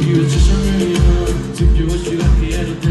Vives esa just siempre voy a llegar que ya no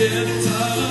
Step